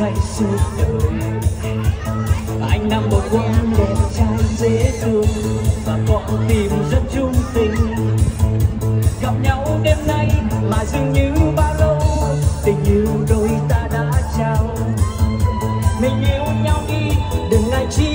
dạy suốt đời. Anh đang một quan đẹp trai dễ thương và có tìm rất trung tình. Gặp nhau đêm nay mà dường như bao lâu, tình yêu đôi ta đã trao. Mình yêu nhau đi, đừng ai chi